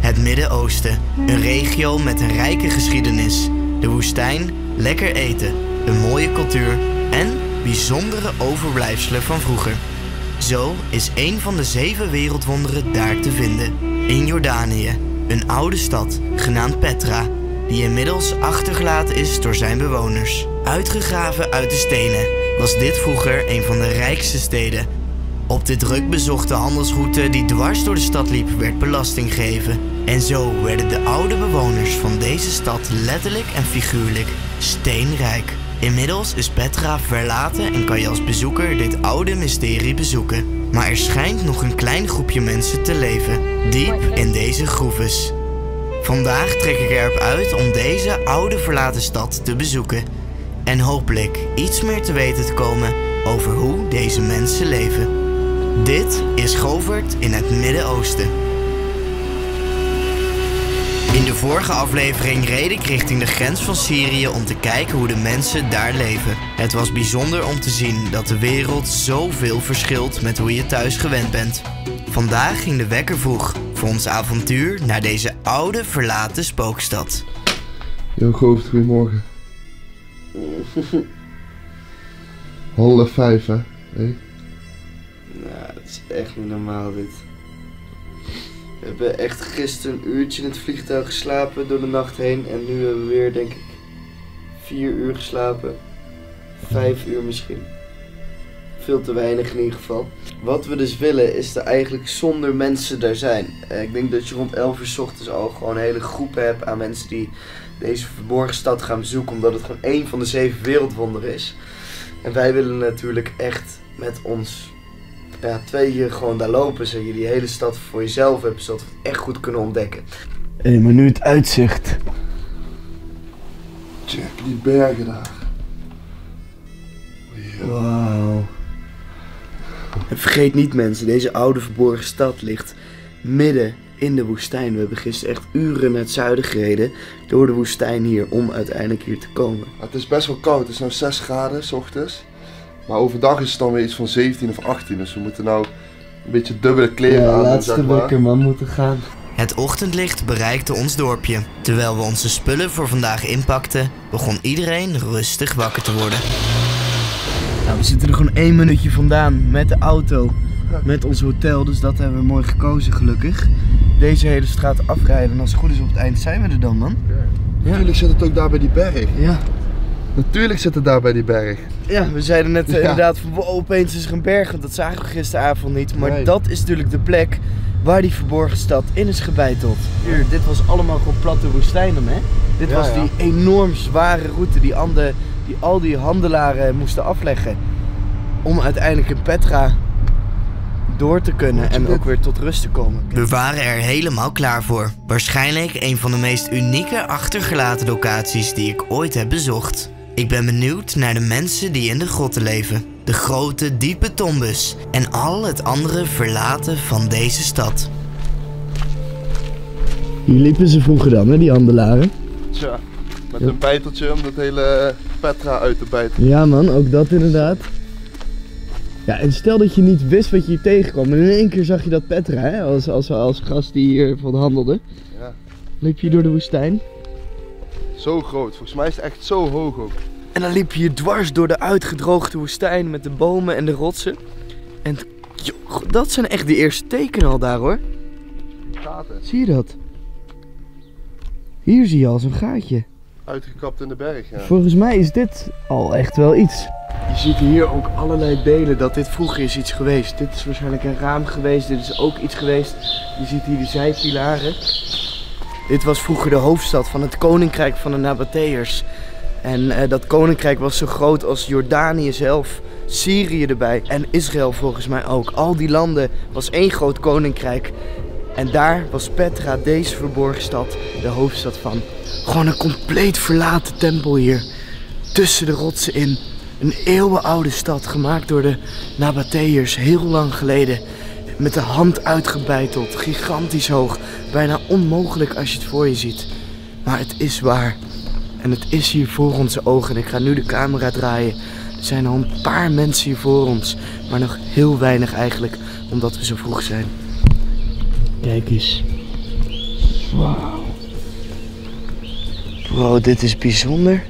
Het Midden-Oosten, een regio met een rijke geschiedenis. De woestijn, lekker eten, een mooie cultuur en bijzondere overblijfselen van vroeger. Zo is een van de zeven wereldwonderen daar te vinden. In Jordanië, een oude stad genaamd Petra, die inmiddels achtergelaten is door zijn bewoners. Uitgegraven uit de stenen was dit vroeger een van de rijkste steden. Op de druk bezochte handelsroute die dwars door de stad liep, werd belasting gegeven. En zo werden de oude bewoners van deze stad letterlijk en figuurlijk steenrijk. Inmiddels is Petra verlaten en kan je als bezoeker dit oude mysterie bezoeken. Maar er schijnt nog een klein groepje mensen te leven, diep in deze groeves. Vandaag trek ik erop uit om deze oude verlaten stad te bezoeken. En hopelijk iets meer te weten te komen over hoe deze mensen leven. Dit is Govert in het Midden-Oosten. In de vorige aflevering reed ik richting de grens van Syrië om te kijken hoe de mensen daar leven. Het was bijzonder om te zien dat de wereld zoveel verschilt met hoe je thuis gewend bent. Vandaag ging de wekker vroeg voor ons avontuur naar deze oude verlaten spookstad. Yo, Govert, goedemorgen. Half vijf, hè? Hey. Nou, het is echt niet normaal dit. We hebben echt gisteren een uurtje in het vliegtuig geslapen door de nacht heen. En nu hebben we weer, denk ik, vier uur geslapen. Vijf uur misschien. Veel te weinig in ieder geval. Wat we dus willen is er eigenlijk zonder mensen daar zijn. Eh, ik denk dat je rond 11 uur 's ochtends al gewoon een hele groep hebt aan mensen die deze verborgen stad gaan bezoeken. Omdat het gewoon één van de zeven wereldwonderen is. En wij willen natuurlijk echt met ons ja, twee hier gewoon daar lopen. Zodat je die hele stad voor jezelf hebt. Zodat we het echt goed kunnen ontdekken. Hé, maar nu het uitzicht. Check die bergen daar. Wauw. En vergeet niet mensen, deze oude verborgen stad ligt midden in de woestijn. We hebben gisteren echt uren naar het zuiden gereden door de woestijn hier om uiteindelijk hier te komen. Het is best wel koud, het is nou 6 graden s ochtends. Maar overdag is het dan weer iets van 17 of 18. Dus we moeten nou een beetje dubbele kleren aan doen, zeg maar. man moeten gaan. Het ochtendlicht bereikte ons dorpje. Terwijl we onze spullen voor vandaag inpakten, begon iedereen rustig wakker te worden. Nou, we zitten er gewoon één minuutje vandaan met de auto, met ons hotel. Dus dat hebben we mooi gekozen gelukkig. Deze hele straat afrijden en als het goed is op het eind zijn we er dan man. Natuurlijk zit het ook daar bij die berg. Ja. Natuurlijk zit het daar bij die berg. Ja, we zeiden net eh, Ja. inderdaad van opeens is er een berg, want dat zagen we gisteravond niet. Maar Nee. dat is natuurlijk de plek waar die verborgen stad in is gebeiteld. Hier, dit was allemaal gewoon platte woestijn dan, hè? Dit Ja, was ja. die enorm zware route die, ande, die al die handelaren moesten afleggen. Om uiteindelijk in Petra door te kunnen en ook weer tot rust te komen. We waren er helemaal klaar voor. Waarschijnlijk een van de meest unieke achtergelaten locaties die ik ooit heb bezocht. Ik ben benieuwd naar de mensen die in de grotten leven. De grote, diepe tombes en al het andere verlaten van deze stad. Hier liepen ze vroeger dan, hè, die handelaren. Tja, met een bijteltje om dat hele Petra uit te bijten. Ja man, ook dat inderdaad. Ja, en stel dat je niet wist wat je hier tegenkwam. En in één keer zag je dat Petra, hè, als, als, als gast die hier van handelde. Ja. Liep je door de woestijn. Zo groot, volgens mij is het echt zo hoog ook. En dan liep je hier dwars door de uitgedroogde woestijn met de bomen en de rotsen. En joh, dat zijn echt de eerste tekenen al daar hoor. Gaten, Zie je dat? Hier zie je al zo'n gaatje. uitgekapt in de berg. Ja. Volgens mij is dit al echt wel iets. Je ziet hier ook allerlei delen dat dit vroeger is iets geweest. Dit is waarschijnlijk een raam geweest, dit is ook iets geweest. Je ziet hier de zijpilaren. Dit was vroeger de hoofdstad van het koninkrijk van de Nabateërs. En eh, dat koninkrijk was zo groot als Jordanië zelf, Syrië erbij en Israël volgens mij ook. Al die landen was één groot koninkrijk. En daar was Petra, deze verborgen stad, de hoofdstad van. Gewoon een compleet verlaten tempel hier. Tussen de rotsen in. Een eeuwenoude stad gemaakt door de Nabateërs heel lang geleden. Met de hand uitgebeiteld, gigantisch hoog. Bijna onmogelijk als je het voor je ziet. Maar het is waar. En het is hier voor onze ogen. En ik ga nu de camera draaien. Er zijn al een paar mensen hier voor ons. Maar nog heel weinig eigenlijk, omdat we zo vroeg zijn. Kijk eens. Wauw. Wow, dit is bijzonder.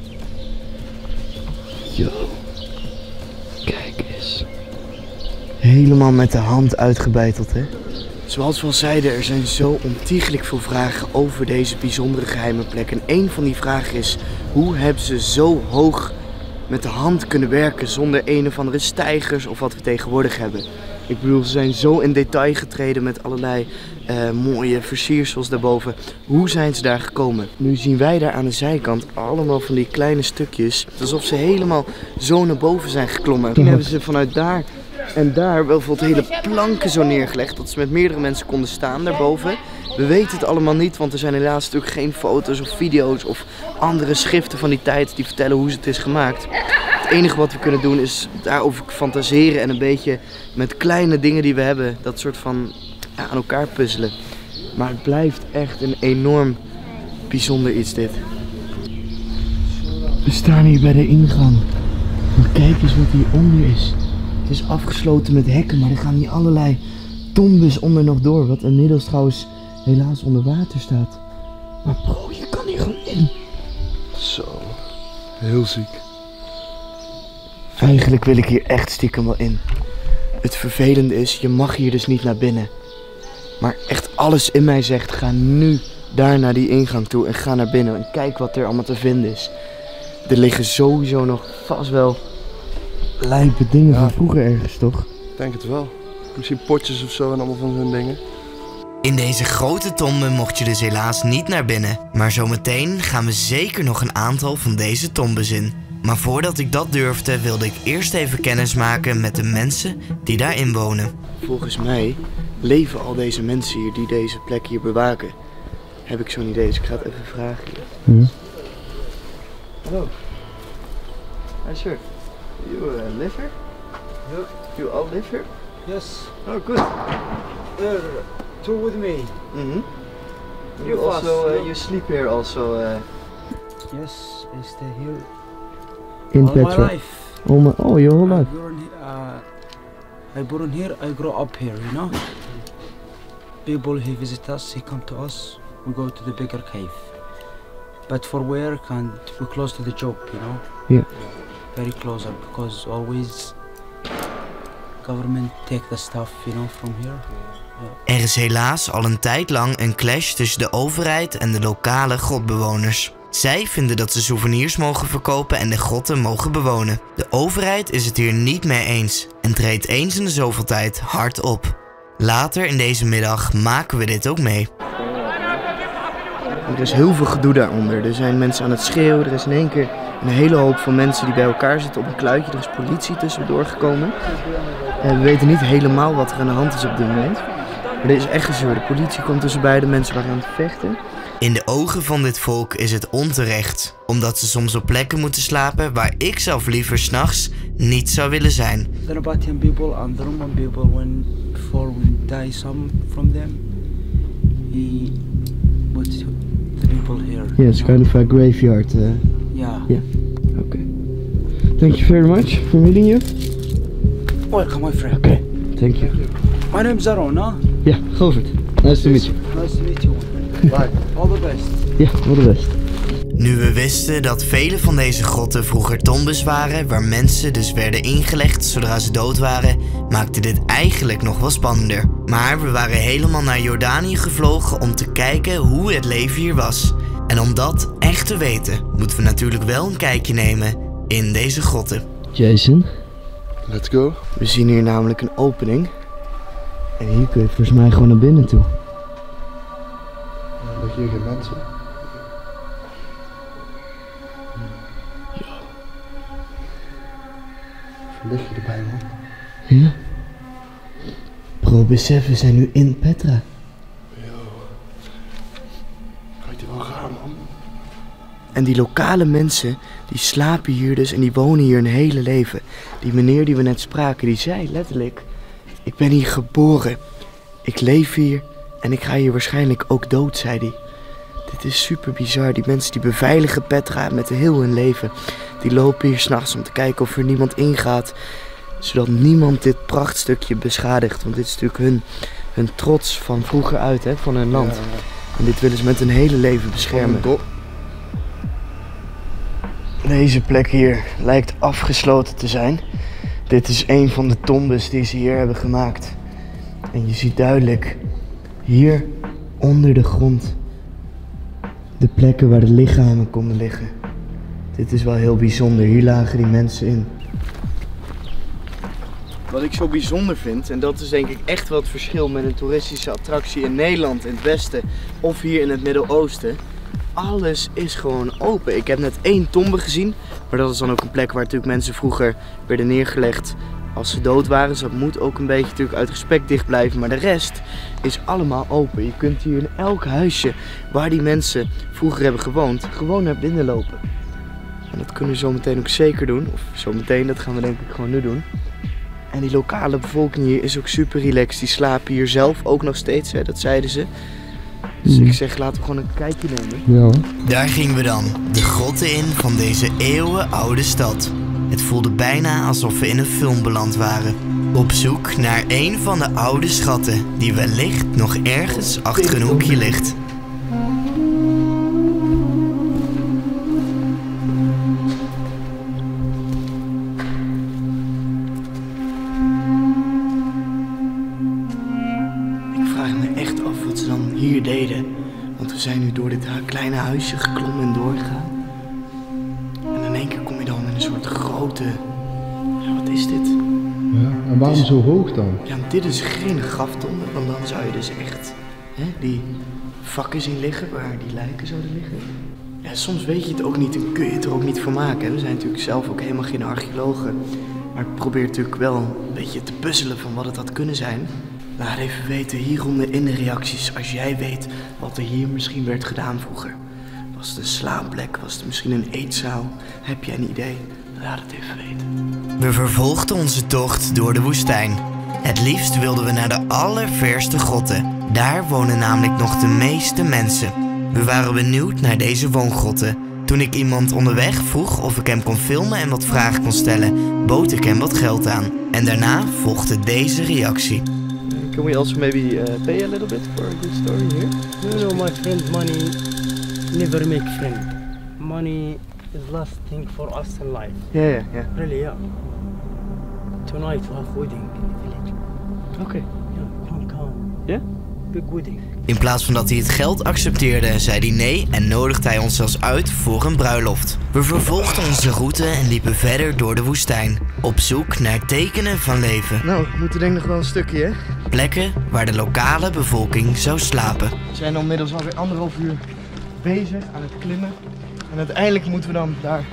Yo. Kijk eens. Helemaal met de hand uitgebeiteld, hè? Zoals we al zeiden, er zijn zo ontiegelijk veel vragen over deze bijzondere geheime plek. En één van die vragen is, hoe hebben ze zo hoog met de hand kunnen werken zonder een of andere stijgers of wat we tegenwoordig hebben? Ik bedoel, ze zijn zo in detail getreden met allerlei uh, mooie versiersels daarboven. Hoe zijn ze daar gekomen? Nu zien wij daar aan de zijkant allemaal van die kleine stukjes. Alsof ze helemaal zo naar boven zijn geklommen. Toen hebben ze vanuit daar en daar bijvoorbeeld hele planken zo neergelegd. Dat ze met meerdere mensen konden staan daarboven. We weten het allemaal niet, want er zijn helaas natuurlijk geen foto's of video's of andere schriften van die tijd die vertellen hoe het is gemaakt. Het enige wat we kunnen doen is daarover fantaseren en een beetje met kleine dingen die we hebben, dat soort van ja, aan elkaar puzzelen. Maar het blijft echt een enorm bijzonder iets dit. We staan hier bij de ingang. Kijk eens wat hieronder is. Het is afgesloten met hekken, maar er gaan hier allerlei tombes onder nog door. Wat inmiddels trouwens helaas onder water staat. Maar bro, je kan hier gewoon in. Zo, heel ziek. Eigenlijk wil ik hier echt stiekem wel in. Het vervelende is, je mag hier dus niet naar binnen. Maar echt alles in mij zegt, ga nu daar naar die ingang toe en ga naar binnen en kijk wat er allemaal te vinden is. Er liggen sowieso nog vast wel lijpe dingen van vroeger ergens, toch? Ik denk het wel. Misschien potjes of zo en allemaal van zo'n dingen. In deze grote tombe mocht je dus helaas niet naar binnen. Maar zometeen gaan we zeker nog een aantal van deze tombes in. Maar voordat ik dat durfde, wilde ik eerst even kennis maken met de mensen die daarin wonen. Volgens mij leven al deze mensen hier die deze plek hier bewaken. Heb ik zo'n idee, dus ik ga het even vragen. Hm? Hallo. Hi sir. You uh, live here? Yeah. You all live here? Yes. Oh good. Uh, two with me. Mm-hmm. You You also uh, you sleep here also uh, Yes, I stay here in all my life. Oh my, oh your whole I life. born, uh, I born here. I grow up here. You know. People he visit us. He come to us. We go to the bigger cave. But for work and we close to the job. You know. Yeah. Very close up because always government take the stuff. You know from here. Er is helaas al een tijd lang een clash tussen de overheid en de lokale grotbewoners. Zij vinden dat ze souvenirs mogen verkopen en de grotten mogen bewonen. De overheid is het hier niet mee eens en treedt eens in de zoveel tijd hard op. Later in deze middag maken we dit ook mee. Er is heel veel gedoe daaronder. Er zijn mensen aan het schreeuwen. Er is in één keer een hele hoop van mensen die bij elkaar zitten op een kluitje. Er is politie tussendoor gekomen. En we weten niet helemaal wat er aan de hand is op dit moment. Maar er is echt gezeur. De politie komt tussen beide mensen waren aan het vechten. In de ogen van dit volk is het onterecht, omdat ze soms op plekken moeten slapen waar ik zelf liever s'nachts niet zou willen zijn. The people and the Roman people, when before we die some from them, he put the people here. Yes, kind of a graveyard. Uh, Yeah. yeah. Okay. Thank you very much for meeting you. Welcome, my friend. Okay. Thank you. My name's Arona. Yeah, Govert. Nice to meet you. Nice to meet you. Bye. All the best. Yeah, all the best. Nu we wisten dat vele van deze grotten vroeger tombes waren waar mensen dus werden ingelegd zodra ze dood waren, maakte dit eigenlijk nog wel spannender. Maar we waren helemaal naar Jordanië gevlogen om te kijken hoe het leven hier was. En om te weten, moeten we natuurlijk wel een kijkje nemen in deze grotten. Jason, Let's go. we zien hier namelijk een opening. En hier kun je volgens mij gewoon naar binnen toe. Er liggen hier geen mensen. Lig je erbij, man? Ja? Bro, besef, we zijn nu in Petra. En die lokale mensen, die slapen hier dus en die wonen hier een hele leven. Die meneer die we net spraken, die zei letterlijk... Ik ben hier geboren. Ik leef hier en ik ga hier waarschijnlijk ook dood, zei hij. Dit is super bizar. Die mensen die beveiligen Petra met heel hun leven. Die lopen hier s'nachts om te kijken of er niemand ingaat. Zodat niemand dit prachtstukje beschadigt. Want dit is natuurlijk hun, hun trots van vroeger uit, hè, van hun land. En dit willen ze met hun hele leven beschermen. Deze plek hier lijkt afgesloten te zijn. Dit is een van de tombes die ze hier hebben gemaakt. En je ziet duidelijk hier onder de grond de plekken waar de lichamen konden liggen. Dit is wel heel bijzonder. Hier lagen die mensen in. Wat ik zo bijzonder vind, en dat is denk ik echt wel het verschil met een toeristische attractie in Nederland, in het westen of hier in het Midden-Oosten. Alles is gewoon open. Ik heb net één tombe gezien, maar dat is dan ook een plek waar natuurlijk mensen vroeger werden neergelegd als ze dood waren. Dus dat moet ook een beetje natuurlijk uit respect dicht blijven. Maar de rest is allemaal open. Je kunt hier in elk huisje waar die mensen vroeger hebben gewoond, gewoon naar binnen lopen. En dat kunnen we zo meteen ook zeker doen. Of zo meteen, dat gaan we denk ik gewoon nu doen. En die lokale bevolking hier is ook super relaxed. Die slapen hier zelf ook nog steeds, hè, dat zeiden ze. Dus ik zeg, laten we gewoon een kijkje nemen. Ja. Daar gingen we dan, de grotten in van deze eeuwenoude stad. Het voelde bijna alsof we in een film beland waren. Op zoek naar een van de oude schatten die wellicht nog ergens achter een hoekje ligt. Vraag me echt af wat ze dan hier deden. Want we zijn nu door dit kleine huisje geklommen en doorgegaan. En in één keer kom je dan in een soort grote... Ja, wat is dit? ja. En waarom zo hoog dan? Ja, dit is geen graftombe, want dan zou je dus echt hè, die vakken zien liggen waar die lijken zouden liggen. Ja, soms weet je het ook niet en kun je het er ook niet voor maken. hè. We zijn natuurlijk zelf ook helemaal geen archeologen. Maar ik probeer natuurlijk wel een beetje te puzzelen van wat het had kunnen zijn. Laat even weten hieronder in de reacties als jij weet wat er hier misschien werd gedaan vroeger. Was het een slaapplek? Was het misschien een eetzaal? Heb jij een idee? Laat het even weten. We vervolgden onze tocht door de woestijn. Het liefst wilden we naar de allerverste grotten. Daar wonen namelijk nog de meeste mensen. We waren benieuwd naar deze woongrotten. Toen ik iemand onderweg vroeg of ik hem kon filmen en wat vragen kon stellen, bood ik hem wat geld aan. En daarna volgde deze reactie. Can we also maybe uh, pay a little bit for a good story here? No, no, my friend, money never make friend. Money is last thing for us in life. Yeah, yeah, yeah. Really, yeah. Tonight we have wedding in the village. Okay. Yeah, come, come. Yeah? Big wedding. In plaats van dat hij het geld accepteerde, zei hij nee en nodigde hij ons zelfs uit voor een bruiloft. We vervolgden onze route en liepen verder door de woestijn, op zoek naar tekenen van leven. Nou, we moeten denk ik nog wel een stukje, hè? Plekken waar de lokale bevolking zou slapen. We zijn inmiddels alweer anderhalf uur bezig aan het klimmen. En uiteindelijk moeten we dan daar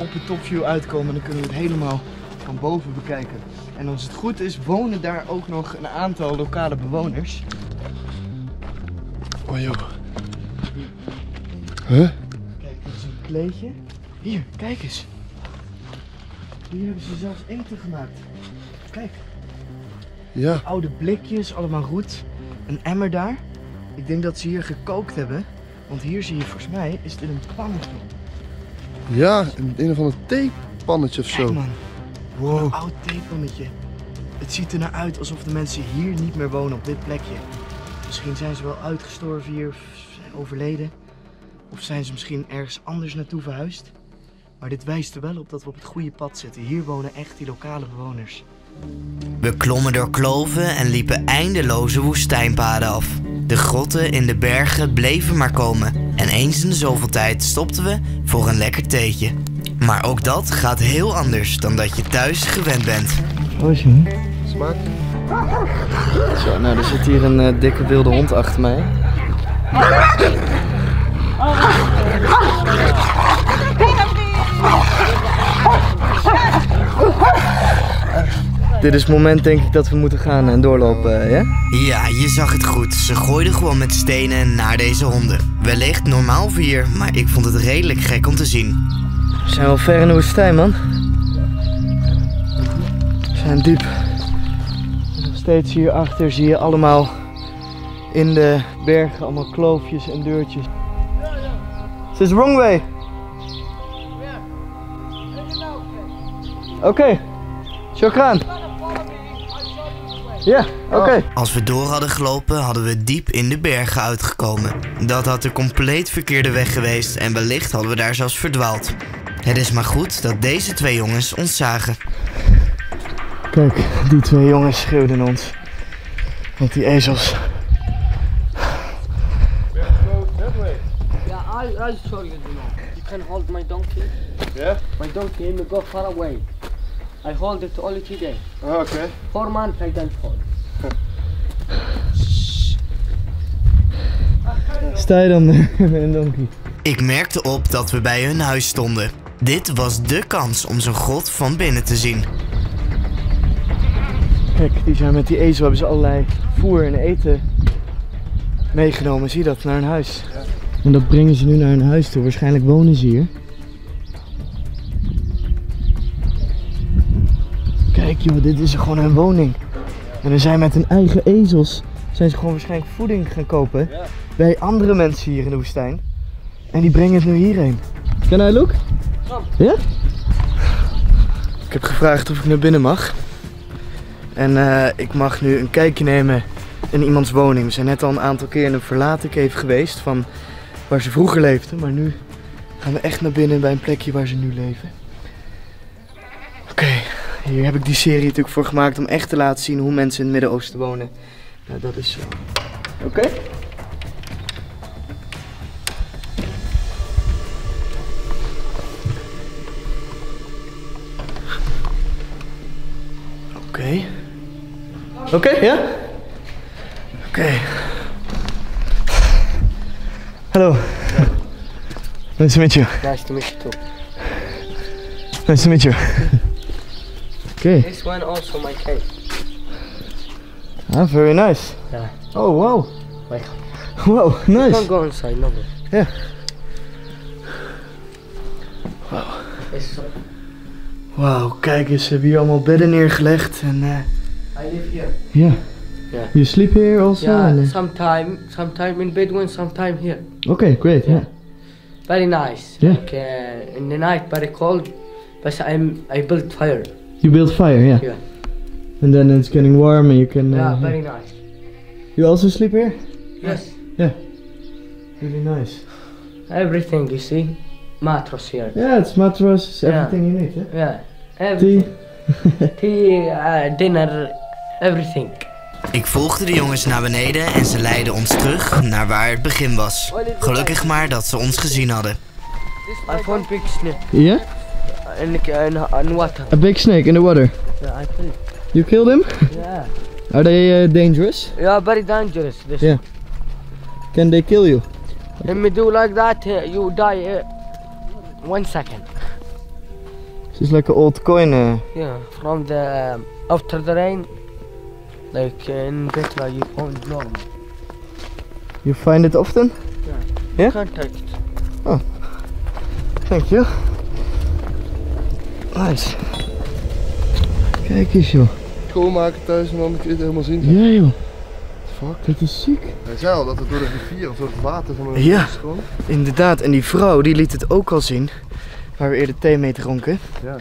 op de topview uitkomen. En dan kunnen we het helemaal van boven bekijken. En als het goed is, wonen daar ook nog een aantal lokale bewoners. Oh joh. Huh? Kijk, dit is een kleedje. Hier, kijk eens. Hier hebben ze zelfs eten gemaakt. Kijk, Ja. oude blikjes, allemaal goed. Een emmer daar. Ik denk dat ze hier gekookt hebben. Want hier zie je, volgens mij, is dit een pannetje. Ja, een, een of ander theepannetje of Kijk zo. man, Wow. een oud theepannetje. Het ziet er naar uit alsof de mensen hier niet meer wonen op dit plekje. Misschien zijn ze wel uitgestorven hier of zijn overleden. Of zijn ze misschien ergens anders naartoe verhuisd. Maar dit wijst er wel op dat we op het goede pad zitten. Hier wonen echt die lokale bewoners. We klommen door kloven en liepen eindeloze woestijnpaden af. De grotten in de bergen bleven maar komen. En eens in de zoveel tijd stopten we voor een lekker theetje. Maar ook dat gaat heel anders dan dat je thuis gewend bent. Oh, is je? Smaak? Zo, nou, er zit hier een eh, dikke wilde hond achter mij. Dit is het moment denk ik dat we moeten gaan en doorlopen, ja? Ja, je zag het goed. Ze gooiden gewoon met stenen naar deze honden. Wellicht normaal vier, maar ik vond het redelijk gek om te zien. We zijn wel ver in de woestijn, man. We zijn diep. Nog steeds hierachter zie je allemaal in de bergen allemaal kloofjes en deurtjes. Is this the wrong way? Oké. Shukran. Ja, oké. Als we door hadden gelopen, hadden we diep in de bergen uitgekomen. Dat had de compleet verkeerde weg geweest en wellicht hadden we daar zelfs verdwaald. Het is maar goed dat deze twee jongens ons zagen. Kijk, die twee jongens schreeuwden ons. Met die ezels. Yeah, I, I'll show you, you know. You can hold my donkey. Yeah? My donkey will go far away. I hold it only today. Ah, oké. Four months I don't hold. Sta je dan met een donkey? Ik merkte op dat we bij hun huis stonden. Dit was de kans om zo'n god van binnen te zien. Kijk, die zijn met die ezel hebben ze allerlei voer en eten meegenomen. Zie je dat? Naar hun huis. En dat brengen ze nu naar hun huis toe. Waarschijnlijk wonen ze hier. Joh, dit is gewoon hun woning. En dan zijn met hun eigen ezels zijn ze gewoon waarschijnlijk voeding gaan kopen bij andere mensen hier in de woestijn. En die brengen het nu hierheen. Can I look? Ja? Ik heb gevraagd of ik naar binnen mag. En eh, ik mag nu een kijkje nemen in iemands woning. We zijn net al een aantal keer in een verlaten cave geweest van waar ze vroeger leefden. Maar nu gaan we echt naar binnen bij een plekje waar ze nu leven. Oké, hier heb ik die serie natuurlijk voor gemaakt om echt te laten zien hoe mensen in het Midden-Oosten wonen. Nou, dat is zo. Oké? Oké. Oké, ja? Oké. Hallo. Nice to meet you. Nice to meet you too. Nice to meet you. Okay. This one also my cave. Ah, very nice. Yeah. Oh, wow. Wow, You nice. can go inside, no problem. Yeah. It's, Wauw, kijk eens, ze hebben hier allemaal bedden neergelegd en eh I live here. ja. Yeah. You sleep here also? Yeah, uh, sometime, sometime in Bedouin, sometime here. Okay, great. Yeah. Very nice. Yeah. Like uh, in the night, very cold, but I'm I built fire. You build fire, yeah. Yeah. And then it's getting warm and you can. Uh, Yeah, very nice. You also sleep here? Yes, Really nice. everything you see, mattress here. Yeah, it's mattress, Yeah. everything you need. Yeah. Yeah, Tea. everything. Tea, uh, dinner, everything. Ik volgde de jongens naar beneden en ze leidden ons terug naar waar het begin was. Gelukkig maar dat ze ons gezien hadden. I found big snake Yeah. In, in, in water. A big snake in the water. Yeah, I think. You killed him? Yeah. Are they uh, dangerous? Yeah, very dangerous. This. Yeah. Can they kill you? Let me do like that, uh, you die uh, one second. This is like an old coin. Uh, Yeah, from the um, after the rain, like uh, in Petra, you found normal. you find it often? Yeah? Can't touch it. Thank you. Nice. Kijk eens joh. Schoonmaken thuis en dan kun je het helemaal zien. Ja joh. Fuck. Dit is ziek. Hij zei al dat het door de rivier of door het water van een Ja. Inderdaad, en die vrouw die liet het ook al zien. Waar we eerder thee mee dronken. Ja.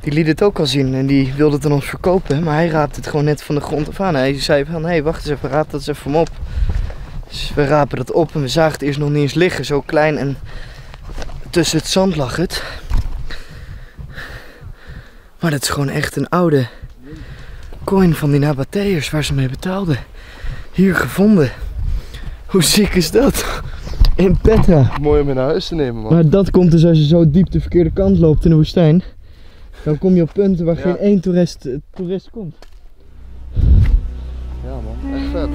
Die liet het ook al zien en die wilde het aan ons verkopen. Maar hij raapte het gewoon net van de grond af aan. Hij zei van, hé hey, wacht eens even, raap dat eens even op. Dus we rapen dat op en we zagen het eerst nog niet eens liggen. Zo klein en tussen het zand lag het. Maar dat is gewoon echt een oude coin van die Nabateërs waar ze mee betaalden. Hier gevonden. Hoe ziek is dat? In Petra. Mooi om in naar huis te nemen man. Maar dat komt dus als je zo diep de verkeerde kant loopt in de woestijn. Dan kom je op punten waar Ja. geen één toerist, toerist komt. Ja man, echt vet.